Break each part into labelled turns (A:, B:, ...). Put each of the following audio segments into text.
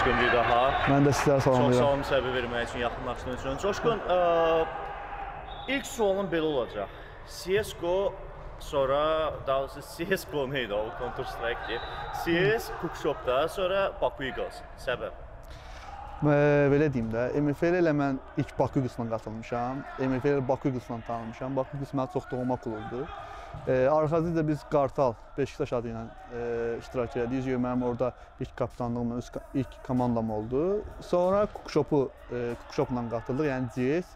A: Salamlayıram Coşqun bir daha.
B: Mən də sizlərə
A: Çox sağ
B: salamlayıram.
A: olun səbəb vermək üçün, yaxınlaşdığın üçün. Coşqun, ə, ilk sualım belə olacaq. CS:GO sonra daha doğrusu CS:GO nə idi o? Counter Strike-dir. CS Cookshop-da, sonra Baku Eagles. Səbəb.
B: Ə, belə deyim də, MFL ilə mən ilk Baku qısmına qatılmışam. MFL Baku qısmından tanınmışam. Baku qismi mənim çox doğma klubdur. E, arxasında biz Qartal Beşiktaş adı ilə e, iştirak etdik. Çünki mənim orada ilk kapitanlığım, ilk komandam oldu. Sonra Cookshop-u e, Cookshop-la qatıldıq, yəni CS.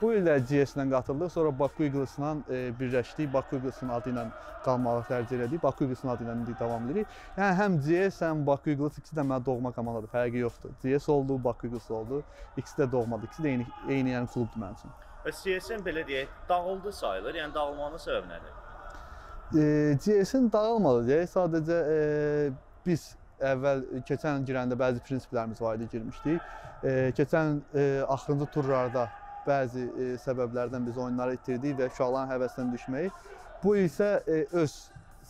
B: Bu il də CS-lə qatıldıq. Sonra Baku Eagles-la e, birləşdik. Baku Eagles-ın adı ilə qalmağı tərcih elədik. Baku Eagles-ın adı ilə indi davam edirik. Yəni həm CS, həm Baku Eagles ikisi də mənim doğma komandadır. Fərqi yoxdur. CS oldu, Baku Eagles oldu. İkisi də doğmadır. İkisi də eyni eyni yəni klubdur mənim üçün.
A: Və CS-in belə deyək, dağıldı sayılır. Yəni dağılmanın səbəbi nədir?
B: E, CS-in dağılmadı deyə sadəcə e, biz əvvəl keçən il girəndə bəzi prinsiplərimiz var idi, girmişdik. E, keçən e, axırıncı turlarda bəzi e, səbəblərdən biz oyunları itirdik və uşaqların həvəsinə düşməyi. Bu isə e, öz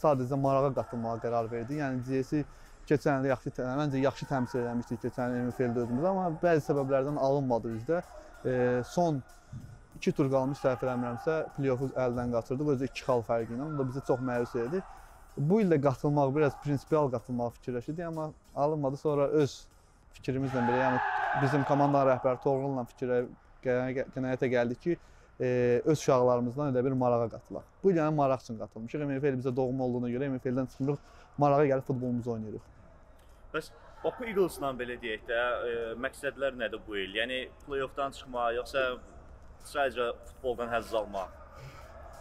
B: sadəcə marağa qatılmağa qərar verdik. Yəni CS-i keçən il yaxşı, məncə yaxşı təmsil etmişdik keçən il MFL-də özümüz, amma bəzi səbəblərdən alınmadı bizdə. E, son 2 tur qalmış səhv eləmirəmsə, play-offu əldən qaçırdıq özü 2 xal fərqi ilə. Bu da bizi çox məyus etdi. Bu il də qatılmaq biraz prinsipial qatılmağı fikirləşirdik, amma alınmadı. Sonra öz fikrimizlə belə, yəni bizim komandanın rəhbəri Toğrul'la qəna- qənaətə gəldik ki, e, öz uşaqlarımızdan elə bir marağa qatılaq. Bu il yəni maraq üçün qatılmışıq. MFL bizə doğma olduğuna görə MFL-dən çıxmırıq, marağa gəlib futbolumuzu oynayırıq.
A: Bəs Baku Eagles-la belə deyək də, ə, məqsədlər nədir bu il? Yəni play-offdan çıxmaq, yoxsa sadəcə futboldan həzz almaq?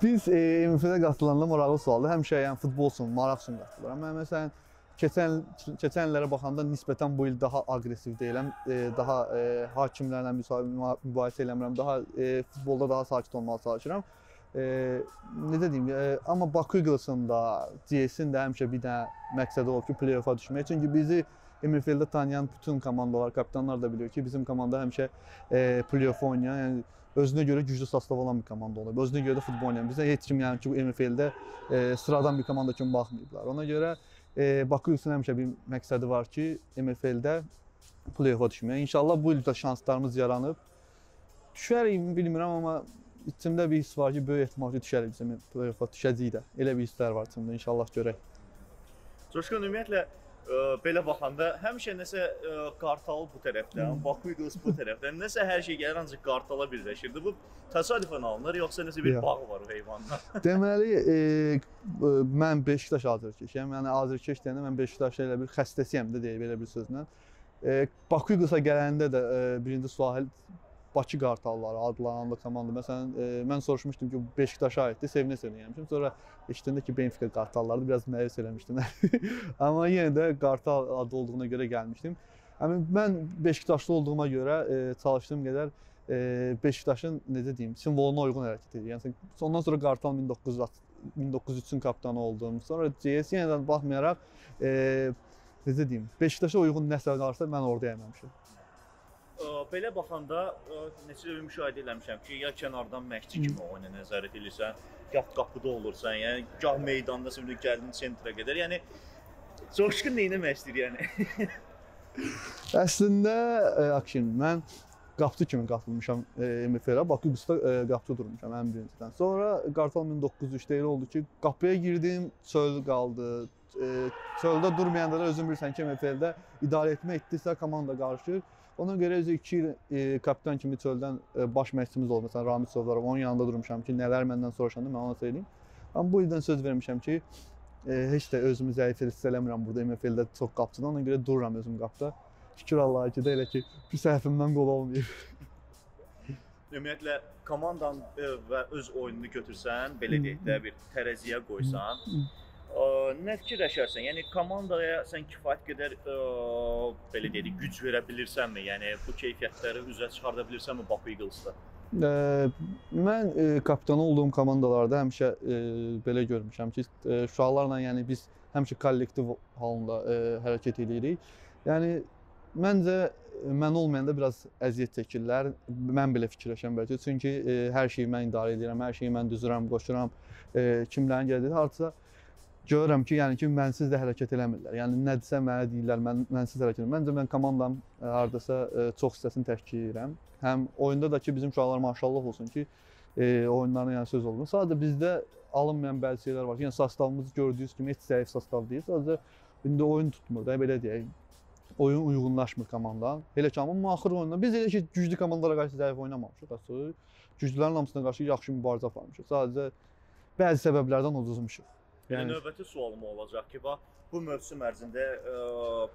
B: Biz e, MFL-ə qatılanda maraqlı sualdır. Həmişə yəni futbol üçün, maraq üçün qatılıram. Mən məsələn keçən keçən illərə baxanda nisbətən bu il daha aqressiv deyiləm. E, daha e, hakimlərlə mübahisə eləmirəm. Daha e, futbolda daha sakit olmağa çalışıram. E, necə deyim, e, amma Baku Eagles-ın da, CS-in də həmişə bir dənə məqsədi olub ki, play-offa düşmək. Çünki bizi MFL-də tanıyan bütün komandalar, kapitanlar da bilir ki, bizim komanda həmişə e, play-off oynayan, yəni özünə görə güclü sastav olan bir komanda olub. Özünə görə də futbol oynayan. Bizə heç kim yəni ki, bu MFL-də e, sıradan bir komanda kimi baxmayıblar. Ona görə e, Baku üçün həmişə bir məqsədi var ki, MFL-də play-offa düşmək. İnşallah bu il də şanslarımız yaranıb. Düşərik bilmirəm amma içimdə bir his var ki, böyük ehtimal ki, düşərik bizim play-offa düşəcəyik də. Elə bir hisslər var içimdə. İnşallah görək.
A: Coşqun ümumiyyətlə ə, belə baxanda həmişə nəsə ə, Qartal bu tərəfdən, Baku Eagles bu tərəfdən, nəsə hər şey gəlir ancaq Qartala birləşirdi. Bu təsadüfən alınır, yoxsa nəsə bir bağ var o heyvanla?
B: Deməli, e, mən Beşiktaş azərkeşəm. Yəni azərkeş deyəndə mən Beşiktaşla elə bir xəstəsiyəm də deyə belə bir sözlə. E, Baku Eaglesa gələndə də e, birinci sual Bakı Qartalları adlananlı komanda. Məsələn, e, mən soruşmuşdum ki, bu Beşiktaşa aiddir, sevinə-sevinə gəlmişdim. Sonra eşidəndə ki, Benfica Qartallardır, biraz məyus eləmişdim. Amma yenə də Qartal adı olduğuna görə gəlmişdim. Yəni mən Beşiktaşlı olduğuma görə e, çalışdığım qədər e, Beşiktaşın necə deyim, simvoluna uyğun hərəkət edir. Yəni ondan sonra Qartal 1900 1903-ün kapitanı oldum. Sonra CS yenə də baxmayaraq e, necə deyim, Beşiktaşa uyğun nəsə varsa mən oradayam həmişə.
A: Belə baxanda neçə dəfə müşahidə eləmişəm ki, ya kənardan məşqçi kimi oyuna nəzarət edirsən, gah qapıda olursan, yəni gah meydanda sən gəldin sentrə qədər. Yəni Coşqun nə istəyir yəni?
B: Əslində akşin mən qapçı kimi qatılmışam e, MFR-ə. Bakı Qusda e, qapçı durmuşam ən birincidən. Sonra Qartal 1903-də elə oldu ki, qapıya girdim, çöl qaldı. E, çöldə durmayanda da özün bilirsən ki, MFL-də idarə etmə etdisə komanda qarışır. Ona görə özü 2 il e, kapitan kimi çöldən e, baş məşqçimiz oldu. Məsələn, Ramil Sovlarov onun yanında durmuşam ki, nələr məndən soruşanda mən ona söyləyim. Amma bu ildən söz vermişəm ki, e, heç də özümü zəif hiss eləmirəm burada MFL-də çox qapçıdan. Ona görə dururam özüm qapıda. Şükür Allaha ki, də elə ki, bir səhvimdən qol olmayıb.
A: Ümumiyyətlə komandan ə, və öz oyununu götürsən, belə deyək də bir tərəziyə qoysan, ə, nə fikirləşərsən? Yəni komandaya sən kifayət qədər ə, belə deyək, güc verə bilirsənmi? Yəni bu keyfiyyətləri üzə çıxarda bilirsənmi Baku Eagles-da?
B: E, mən e, kapitan olduğum komandalarda həmişə e, belə görmüşəm ki, e, uşaqlarla yəni biz həmişə kollektiv halında e, hərəkət edirik. Yəni məncə mən olmayanda biraz əziyyət çəkirlər. Mən belə fikirləşirəm bəlkə. Çünki e, hər şeyi mən idarə edirəm, hər şeyi mən düzürəm, qoşuram. E, kimlərin gəldiyi hardasa görürəm ki, yəni ki, mənsiz də hərəkət eləmirlər. Yəni nədirsə mənə deyirlər, mən mənsiz hərəkət edirəm. Məncə mən komandam ə, hardasa ə, çox hissəsini təşkil edirəm. Həm oyunda da ki, bizim uşaqlar maşallah olsun ki, e, oyunlarına yəni söz olmur. Sadəcə bizdə alınmayan bəzi şeylər var ki, yəni sastavımız gördüyünüz kimi heç zəif sastav deyil. Sadəcə indi oyun tutmur da, belə deyək. Oyun uyğunlaşmır komanda. Elə ki, amma axır oyunda biz elə ki, güclü komandalara qarşı zəif oynamamışıq açığı. Güclülərin hamısına qarşı yaxşı mübarizə aparmışıq. Sadəcə bəzi səbəblərdən uduzmuşuq.
A: Yəni, növbəti sualım olacaq ki, bax bu mövsüm ərzində ə,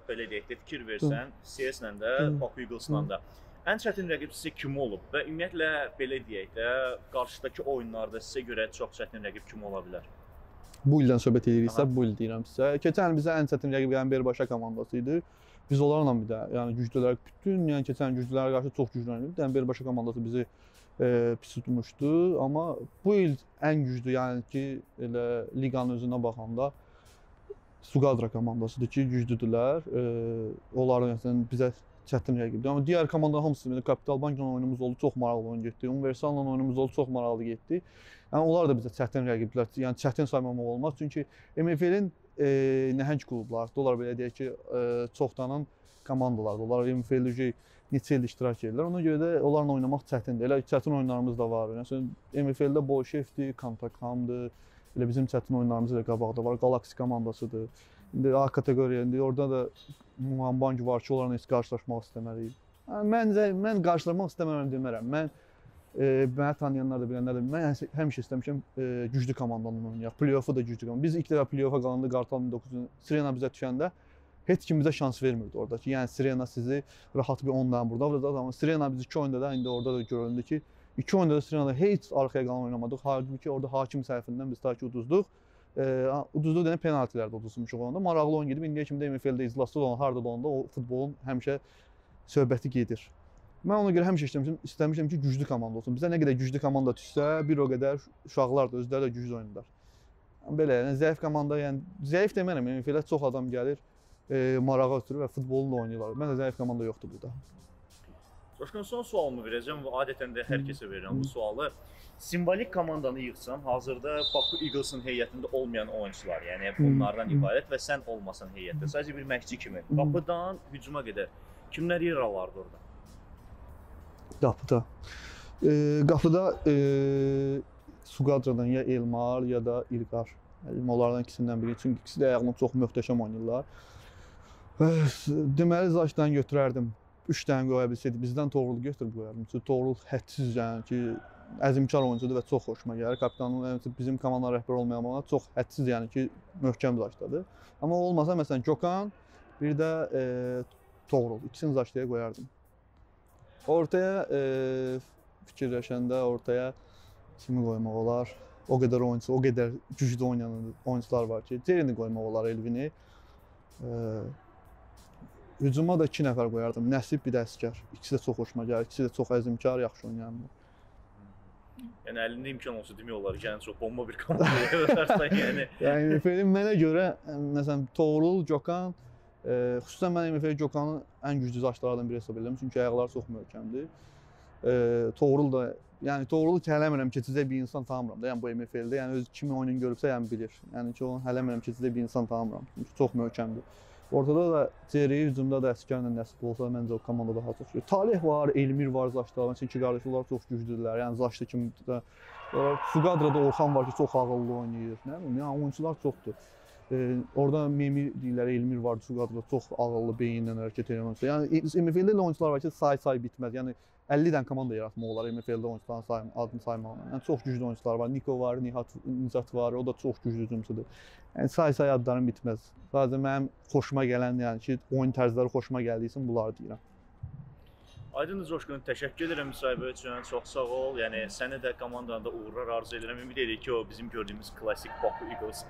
A: belə deyək də fikir versən, CS-lə də, Baku Eagles-la da ən çətin rəqib sizə kim olub və ümumiyyətlə belə deyək də, qarşıdakı oyunlarda sizə görə çox çətin rəqib kim ola bilər?
B: Bu ildən söhbət ediriksə, bu il deyirəm sizə. Keçən il bizə ən çətin rəqib yəni Berbaşa komandası idi. Biz onlarla bir də, yəni güclülər bütün, yəni keçən güclülərə qarşı çox oynayırdıq. Yəni Berbaşa komandası bizi e, pis tutmuşdu, amma bu il ən güclü, yəni ki, elə liqanın özünə baxanda Suqadra komandasıdır ki, güclüdürlər. E, onların yəni bizə çətin rəqibdir. Amma digər komandaların hamısı belə Kapital Bankla oyunumuz oldu, çox maraqlı oyun getdi. Universalla oyunumuz oldu, çox maraqlı getdi. Yəni onlar da bizə çətin rəqiblər. Yəni çətin saymamaq olmaz. Çünki MFL-in e, nəhəng klublar, onlar belə deyək ki, e, çoxdanan komandalardır. Onlar MFL-də neçə il iştirak edirlər. Ona görə də onlarla oynamaq çətindir. Elə çətin oyunlarımız da var. Yəni MFL-də Bolşevdir, Kantakamdır. Elə bizim çətin oyunlarımız da qabaqda var. Galaxy komandasıdır. İndi A kateqoriya, indi orada da Muambank var ki, onlarla heç qarşılaşmaq istəməliyik. Məncə mən qarşılaşmaq istəmirəm demərəm. Mən e, məni tanıyanlar da bilənlər də mən həmişə istəmişəm e, güclü komandanla oynayaq. Play-offu da güclü komanda. Biz ilk dəfə play-offa qalanda Qartal 1900 Sirena bizə düşəndə heç kim bizə şans vermirdi orada ki, yəni Sirena sizi rahat bir 10 dənə burada vuracaq, amma Sirena biz 2 oyunda da indi orada da görüldü ki, 2 oyunda da Sirenada heç arxaya qalan oynamadıq. Halbuki orada hakim səhvindən biz ta ki uduzduq. E, uduzduq deyən penaltilərdə uduzmuşuq onda. Maraqlı oyun gedib indiyə kimi də MFL-də iclasda olan harda olanda o futbolun həmişə söhbəti gedir. Mən ona görə həmişə istəmişəm, istəmişəm ki, güclü komanda olsun. Bizə nə qədər güclü komanda düşsə, bir o qədər uşaqlar da özləri də güclü oynayırlar. Belə, yəni zəif komanda, yəni zəif demərəm, MFL-ə çox adam gəlir, e, marağa ötürür və futbolunu da oynayırlar. Məndə zəif komanda yoxdur burada.
A: Coşqun son sualımı verəcəm və adətən də hər kəsə verirəm bu sualı. Simvolik komandanı yığsan, hazırda Baku Eagles-ın heyətində olmayan oyunçular, yəni bunlardan ibarət və sən olmasan heyətdə, sadəcə bir məşqçi kimi qapıdan hücuma qədər kimlər yer alardı orada?
B: Qapıda. E, qapıda e, Suqadradan ya Elmar ya da İlqar. Yəni onlardan ikisindən biri. Çünki ikisi də ayağını çox möhtəşəm oynayırlar. Deməli Zaşdan götürərdim. 3 dənə qoya bilsəydi bizdən Toğrul götürüb qoyardım. Çünki Toğrul hədsiz yəni ki, əzmkar oyuncudur və çox xoşuma gəlir. Kapitanın yəni, bizim komanda rəhbər olmayan ona çox hədsiz yəni ki, möhkəm Zaşdadır. Amma olmasa məsələn Gökhan, bir də e, Toğrul ikisini Zaşdaya qoyardım. Ortaya e, fikirləşəndə ortaya kimi qoymaq olar? O qədər oyunçu, o qədər güclü oynayan oyunçular var ki, Cerini qoymaq olar Elvini. E, hücuma da 2 nəfər qoyardım. Nəsib bir də Əskər. İkisi də çox xoşuma gəlir. İkisi də çox əzmkar, yaxşı oynayanlar.
A: Yəni əlində imkan olsa demək olar ki, yəni çox bomba bir komanda yaradırsan yəni.
B: yəni MFL-in mənə görə məsələn Toğrul, Gökhan, e, xüsusən mən MFL Gökhanın ən güclü zaşlardan biri hesab edirəm. Çünki ayaqları çox möhkəmdir. E, Toğrul da yəni Toğrulu ki, hələ bilmirəm keçəcək bir insan tanımıram da. Yəni bu MFL-də, yəni öz kimi oyununu görübsə, yəni bilir. Yəni ki, onu hələ bilmirəm keçəcək bir insan tanımıram. Çünki çox möhkəmdir. Ortada da Ceri, hücumda da Əskərlə Nəsib olsa məncə o komanda daha çox güclü. Talih var, Elmir var Zaşda. Məsələn, iki qardaşlar çox güclüdürlər. Yəni Zaşda kimi də Suqadrada Orxan var ki, çox ağıllı oynayır. Nə bilim, yəni oyunçular çoxdur. E, orada Memir deyirlər, Elmir var, Suqadrada çox ağıllı beyinlə hərəkət edən oyunçular. Yəni MFL-də oyunçular var ki, say-say bitməz. Yəni 50 dənə komanda yaratmaq olar MFL-də oyunçuların sayım, adını saymaqla. Yəni çox güclü oyunçular var. Niko var, Nihat Nicat var, o da çox güclü hücumçudur. Yəni say-say adların bitməz. Sadəcə mənim xoşuma gələn, yəni ki, oyun tərzləri xoşuma gəldiyi üçün bunları deyirəm.
A: Aydındır Coşqun, təşəkkür edirəm müsahibə üçün. Çox sağ ol. Yəni səni də komandanda uğurlar arzu edirəm. Ümid edirəm ki, o bizim gördüyümüz klassik Baku Eagles.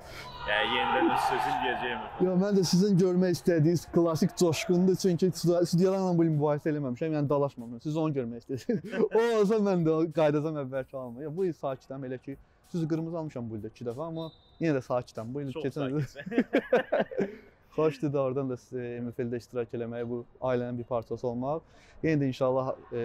A: Yəni yenidən öz sözün deyəcəyəm.
B: Yo, mən də sizin görmək istədiyiniz klassik Coşqundur. Çünki studiyalarla bu mübahisə eləməmişəm. Yəni dalaşmamışam. Siz onu görmək istəyirsiniz. o olsa mən də qaydacam əvvəlki halımda. Ya bu il sakitəm elə ki, siz qırmızı almışam bu ildə 2 dəfə, amma yenə də sakitəm. Bu il
A: Çox
B: keçən. Xoşdur da oradan da MFL-də iştirak eləmək, bu ailənin bir parçası olmaq. Yenə də inşallah e,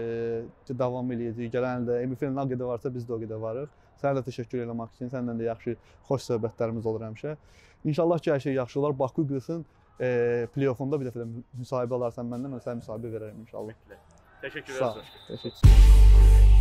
B: davam eləyəcəyik. Gələn ildə MFL nə qədər varsa biz də o qədər varıq. Sənə də təşəkkür eləmək üçün səndən də yaxşı, xoş söhbətlərimiz olur həmişə. İnşallah ki, hər şey yaxşı olar. Baku qılsın. E, play-offunda bir dəfə də müsahibə alarsan məndən, mən sənə müsahibə verərəm inşallah.
A: Təşəkkür edirəm.
B: Təşəkkür.